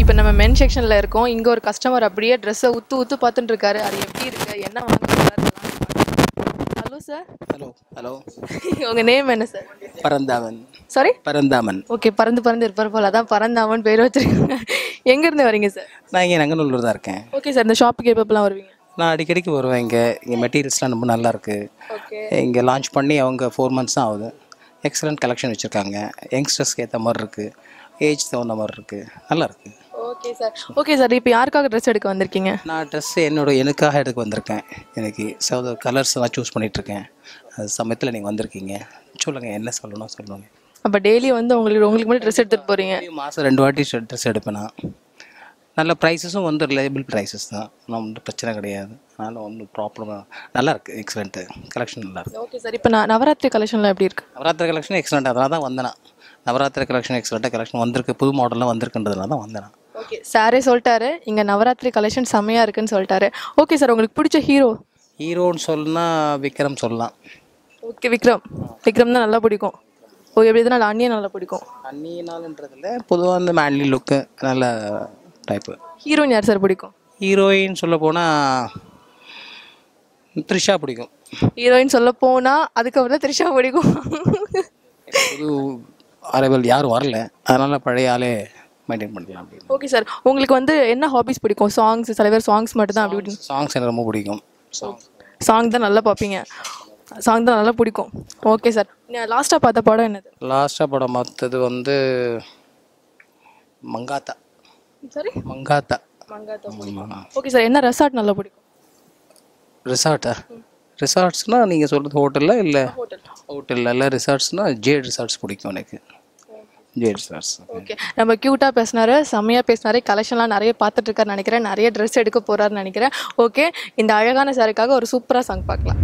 இப்போ நம்ம மென் செக்ஷனில் இருக்கோம். இங்கே ஒரு கஸ்டமர் அப்படியே ட்ரெஸ்ஸை உத்து உத்து பார்த்துட்டு இருக்காரு. அது எப்படி இருக்கு? என்ன வாங்க ஹலோ சார் ஹலோ ஹலோ உங்கள் நேம் என்ன sir Paranthaman. Sorry Paranthaman. Okay பறந்து பறந்து இருப்பார் போல. அதான் பறந்தாமன் பேர் வச்சிருக்காங்க. எங்கேருந்து வரீங்க சார் நான் இங்கே நங்கநல்லூர் தான் இருக்கேன். ஓகே சார் இந்த ஷாப்புக்கு எப்பப்பெல்லாம் வருவீங்க? நான் அடிக்கடிக்கு வருவேன் இங்கே. இங்கே மெட்டீரியல்ஸ்லாம் ரொம்ப நல்லா இருக்கு. ஓகே இங்கே லான்ச் பண்ணி அவங்க ஃபோர் மந்த்ஸ் தான் ஆகுது. எக்ஸலண்ட் கலெக்ஷன் வச்சுருக்காங்க. யங்ஸ்டர்ஸ்க்கு ஏற்ற மாதிரி இருக்குது ஏஜ் தகுந்த மாதிரி இருக்குது நல்லா இருக்கு. ஓகே சார் ஓகே சார் இப்போ யாருக்காக ட்ரெஸ் எடுக்க வந்திருக்கீங்க? நான் ட்ரெஸ் என்னோட எனக்காக எடுக்க வந்திருக்கேன். எனக்கு சவுத கலர்ஸ் எல்லாம் சூஸ் பண்ணிகிட்ருக்கேன் அது சமயத்தில் நீங்கள் வந்திருக்கீங்க. சொல்லுங்கள் என்ன சொல்லணும் சொல்லுங்கள் அப்போ டெய்லி வந்து உங்களுக்கு உங்களுக்கு மட்டும் ட்ரெஸ் எடுத்துகிட்டு போகிறீங்க மாதம் ரெண்டு வாட்டி ட்ரெஸ் எடுப்பேன்? நான் நல்ல ப்ரைஸஸும் வந்து ரிலையபிள் ப்ரைஸஸ் தான். ஒன்றும் பிரச்சனை கிடையாது. அதனால் ஒன்றும் ப்ராப்ளம் நல்லா இருக்குது எக்ஸலண்ட்டு கலெக்ஷன் நல்லா இருக்கு. ஓகே சார் இப்போ நான் நவராத்திரி கலெக்ஷன்லாம் எப்படி இருக்கு? நவராத்திரி கலெக்ஷன் எக்ஸலண்ட் அதனால தான் வந்தேன். நவராத்திரி கலெக்ஷன் எக்ஸலண்ட்டாக கலெக்ஷன் வந்திருக்கு. புது மாடல்லாம் வந்திருக்குன்றதுனால தான் வந்தேன். ஓகே சாரே சொல்லிட்டாரு. இங்கே நவராத்திரி கலெக்ஷன் செம்மையாக இருக்குன்னு சொல்லிட்டாரு. ஓகே சார் உங்களுக்கு பிடிச்ச ஹீரோ ஹீரோன்னு சொன்னா விக்ரம் சொல்லலாம். ஓகே விக்ரம். விக்ரம் தான் நல்லா பிடிக்கும். ஓ எப்படி இருந்தாலும் அண்ணியை நல்லா பிடிக்கும். அந்நியனாலுன்றதில் பொதுவாக அந்த மேன்லி லுக்கு நல்ல டைப்பு ஹீரோயின் யார் சார் பிடிக்கும்? ஹீரோயின் சொல்ல போனால் த்ரிஷா பிடிக்கும். ஹீரோயின் சொல்ல போனா அதுக்கப்புறம் தான் த்ரிஷா பிடிக்கும். புது அரைவல் யாரும் வரல. அதனால் பழைய ஆளே மெயின்டைன் பண்ணிக்கலாம் அப்படின்னு. ஓகே சார் உங்களுக்கு வந்து என்ன ஹாபிஸ் பிடிக்கும்? சாங்ஸ் சில பேர் சாங்ஸ் மட்டும் தான் அப்படி சாங்ஸ் எனக்கு ரொம்ப பிடிக்கும். சாங் தான் நல்லா பார்ப்பீங்க. சாங் தான் நல்லா பிடிக்கும். ஓகே சார் லாஸ்ட்டாக பார்த்த படம் என்னது? லாஸ்ட்டாக படம் பார்த்தது வந்து Mankatha. Sorry Mankatha. Mankatha okay sir என்ன ரெசார்ட் நல்லா பிடிக்கும்? ரிசார்ட்டா ரிசார்ட்ஸ்னால் நீங்கள் சொல்கிறது ஹோட்டலில் இல்லை? ஹோட்டல் ஹோட்டலில் இல்லை ரிசார்ட்ஸ்னால் ஜே ரிசார்ட்ஸ் பிடிக்கும் எனக்கு. ஓகே. நம்ம க்யூட்டாக பேசினாரு செம்மையாக பேசினாரு கலெக்ஷன்லாம் நிறைய பார்த்துட்டு இருக்காரு நினைக்கிறேன். நிறைய ட்ரெஸ் எடுக்க போறாருன்னு நினைக்கிறேன். ஓகே இந்த அழகான சாருக்காக ஒரு சூப்பராக சாங் பார்க்கலாம்.